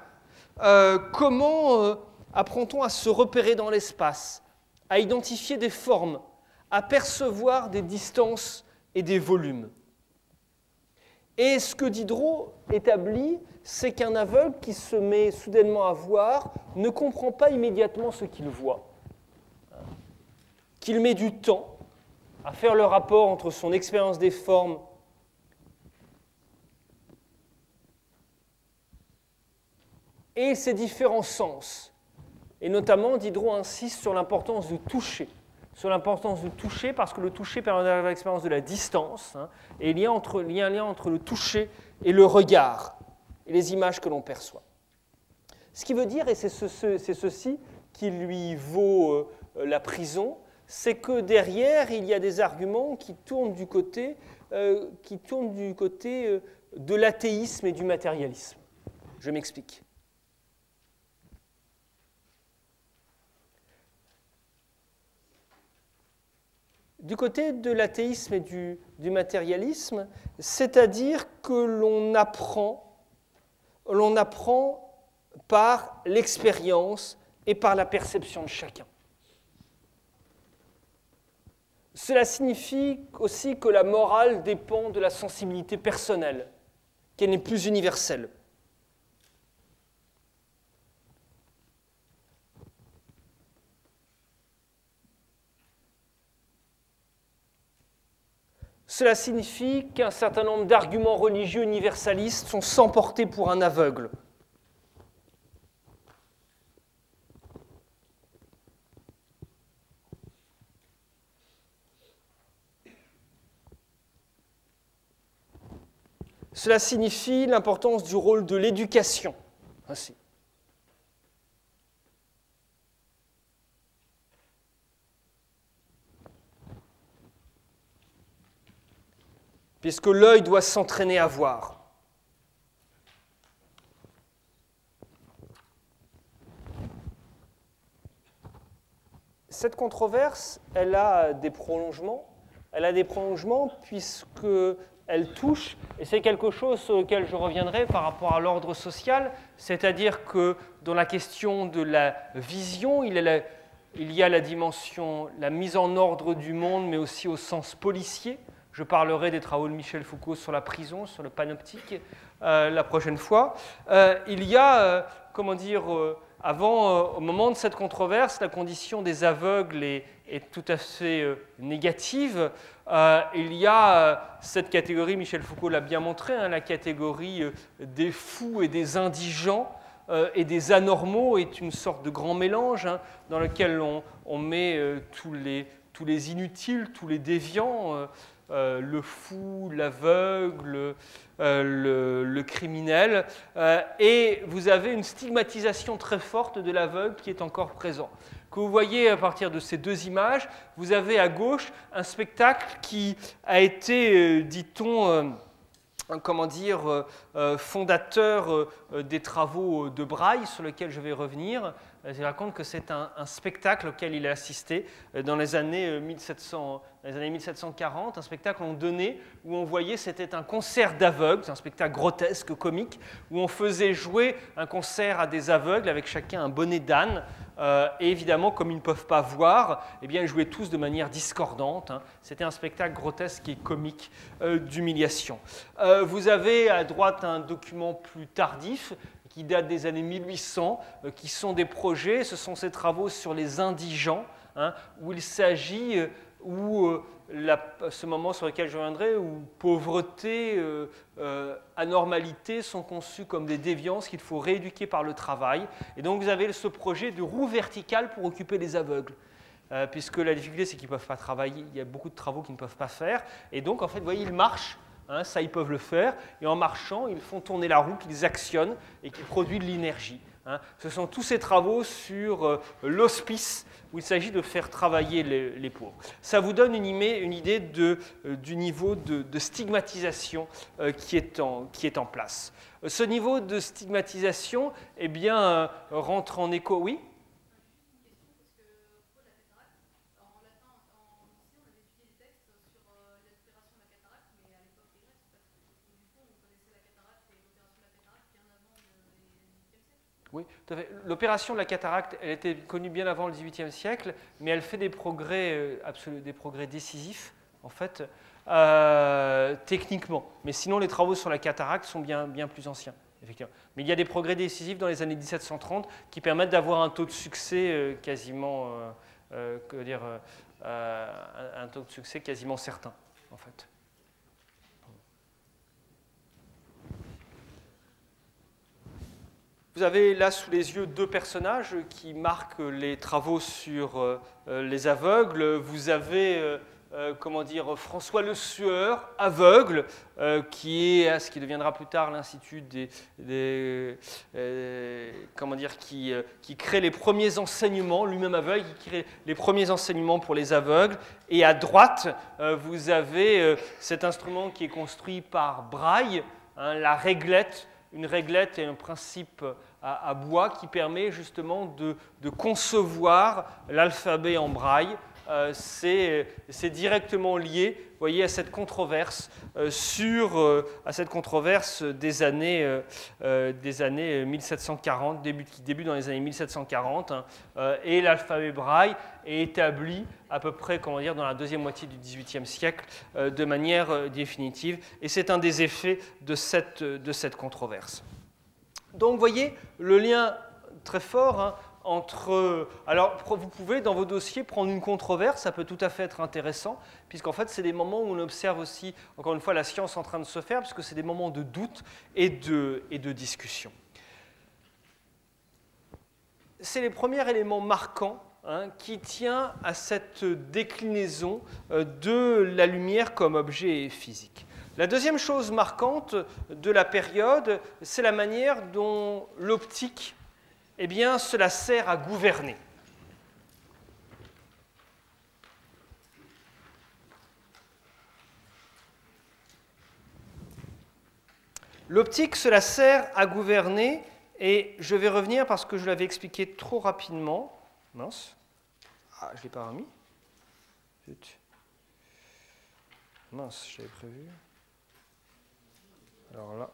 Euh, Comment euh, apprend-on à se repérer dans l'espace, à identifier des formes, à percevoir des distances et des volumes? Et ce que Diderot établit, c'est qu'un aveugle qui se met soudainement à voir ne comprend pas immédiatement ce qu'il voit. Qu'il met du temps à faire le rapport entre son expérience des formes et ses différents sens. Et notamment, Diderot insiste sur l'importance du toucher. Sur l'importance du toucher, parce que le toucher permet d'avoir l'expérience de la distance, hein, et il y, a entre, il y, a un lien entre le toucher et le regard, et les images que l'on perçoit. Ce qui veut dire, et c'est ceci qui lui vaut euh, la prison, c'est que derrière, il y a des arguments qui tournent du côté, euh, euh, de l'athéisme et du matérialisme. Je m'explique. Du côté de l'athéisme et du, matérialisme, c'est-à-dire que l'on apprend par l'expérience et par la perception de chacun. Cela signifie aussi que la morale dépend de la sensibilité personnelle, qu'elle n'est plus universelle. Cela signifie qu'un certain nombre d'arguments religieux universalistes sont sans portée pour un aveugle. Cela signifie l'importance du rôle de l'éducation ainsi. Puisque l'œil doit s'entraîner à voir. Cette controverse, elle a des prolongements. Elle a des prolongements puisque elle touche, et c'est quelque chose sur lequel je reviendrai par rapport à l'ordre social, c'est-à-dire que dans la question de la vision, il, y a la dimension, la mise en ordre du monde, mais aussi au sens policier. Je parlerai des travaux de Michel Foucault sur la prison, sur le panoptique, euh, la prochaine fois. Euh, il y a, euh, comment dire, avant, au moment de cette controverse, la condition des aveugles est tout à fait négative. Il y a cette catégorie, Michel Foucault l'a bien montré, hein, la catégorie des fous et des indigents. et des anormaux est une sorte de grand mélange hein, dans lequel on, met tous, les, inutiles, tous les déviants. Euh, le fou, l'aveugle, euh, le, criminel, euh, et vous avez une stigmatisation très forte de l'aveugle qui est encore présent. Que vous voyez à partir de ces deux images, vous avez à gauche un spectacle qui a été, dit-on, comment dire, fondateur des travaux de Braille, sur lesquels je vais revenir, je raconte que c'est un, spectacle auquel il a assisté dans les années 1700, dans les années 1740, un spectacle qu'on donnait où on voyait, c'était un concert d'aveugles, un spectacle grotesque, comique, où on faisait jouer un concert à des aveugles avec chacun un bonnet d'âne. Euh, et évidemment, comme ils ne peuvent pas voir, eh bien, ils jouaient tous de manière discordante. Hein. C'était un spectacle grotesque et comique euh, d'humiliation. Euh, vous avez à droite un document plus tardif qui date des années 1800, qui sont des projets, ce sont ces travaux sur les indigents, hein, où il s'agit ou euh, ce moment sur lequel je reviendrai, où pauvreté, euh, euh, anormalité sont conçus comme des déviances qu'il faut rééduquer par le travail. Et donc vous avez ce projet de roue verticale pour occuper les aveugles. puisque la difficulté, c'est qu'ils ne peuvent pas travailler, il y a beaucoup de travaux qu'ils ne peuvent pas faire. Et donc, en fait, vous voyez, ils marchent, hein, ça, ils peuvent le faire. Et en marchant, ils font tourner la roue, qu'ils actionnent et qui produit de l'énergie. Hein. Ce sont tous ces travaux sur l'hospice où il s'agit de faire travailler les, pauvres. Ça vous donne une, idée euh, du niveau de, stigmatisation euh, qui, est en, qui, est en, place. Ce niveau de stigmatisation eh bien, euh, rentre en écho, oui? Oui, L'opération de la cataracte, elle était connue bien avant le XVIIIe siècle, mais elle fait des progrès, euh, des progrès décisifs, en fait, euh, techniquement. Mais sinon, les travaux sur la cataracte sont bien, bien plus anciens, effectivement. Mais il y a des progrès décisifs dans les années 1730 qui permettent d'avoir un taux de succès euh, quasiment, dire, un taux de succès quasiment certain, en fait. Vous avez là sous les yeux deux personnages qui marquent les travaux sur euh, euh, les aveugles. Vous avez, euh, comment dire, François Le Sueur, aveugle, qui est ce qui deviendra plus tard l'Institut des, comment dire, qui, qui crée les premiers enseignements, lui-même aveugle, qui crée les premiers enseignements pour les aveugles. Et à droite, vous avez cet instrument qui est construit par Braille, hein, la réglette une réglette et un principe à, bois qui permet justement de, concevoir l'alphabet en braille. Euh, c'est directement lié voyez, à cette controverse euh, sur euh, à cette controverse des années, des années 1740, début, qui débute dans les années 1740, hein, et l'alphabet braille est établi à peu près comment dire, dans la deuxième moitié du XVIIIe siècle de manière définitive, et c'est un des effets de cette, de cette controverse. Donc, vous voyez le lien très fort hein, entre... Alors, vous pouvez, dans vos dossiers, prendre une controverse, ça peut tout à fait être intéressant, puisqu'en fait, c'est des moments où on observe aussi, encore une fois, la science en train de se faire, puisque c'est des moments de doute et de, et de discussion. C'est les premiers éléments marquants hein, qui tient à cette déclinaison euh, de la lumière comme objet physique. La deuxième chose marquante de la période, c'est la manière dont l'optique, eh bien, cela sert à gouverner. L'optique, cela sert à gouverner, et je vais revenir parce que je l'avais expliqué trop rapidement. Mince. Ah, je ne l'ai pas remis. Mince, je l'avais prévu. Alors là,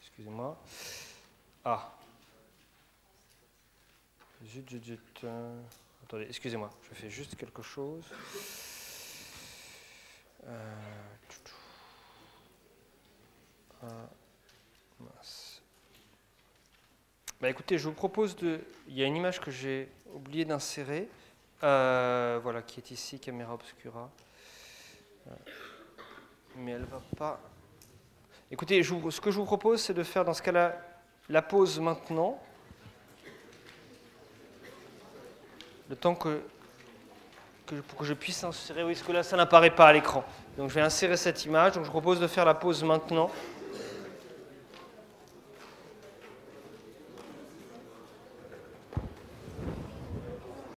excusez-moi. Ah. Zut, zut, zut. Attendez, excusez-moi, je fais juste quelque chose. Euh... mince. Bah écoutez, je vous propose de. Il y a une image que j'ai oublié d'insérer. Euh, voilà, qui est ici, caméra obscura. Euh, mais elle va pas. Écoutez, ce que je vous propose, c'est de faire dans ce cas-là la pause maintenant. Le temps que, pour que je puisse insérer. Oui, parce que là, ça n'apparaît pas à l'écran. Donc je vais insérer cette image. Donc je propose de faire la pause maintenant.